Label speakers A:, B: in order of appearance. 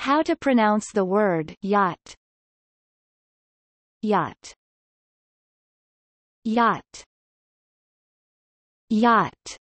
A: How to pronounce the word yacht. Yacht. Yacht. Yacht.